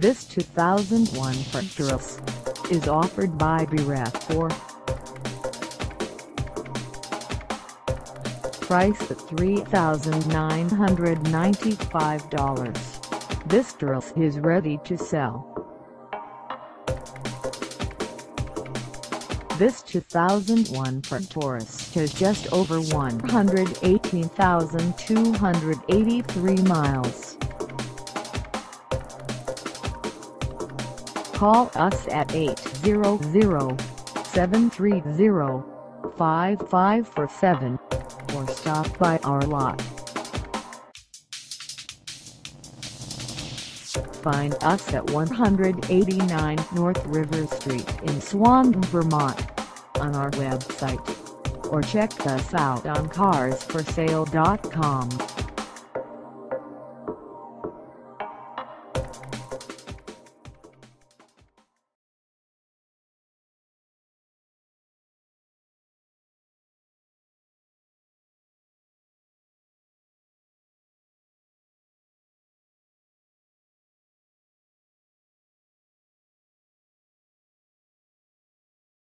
This 2001 Ford Taurus is offered by Barrette Ford. Price at $3,995. This Taurus is ready to sell. This 2001 Ford Taurus has just over 118,283 miles. Call us at 800-730-5547 or stop by our lot. Find us at 189 North River Street in Swanton, Vermont on our website or check us out on carsforsale.com.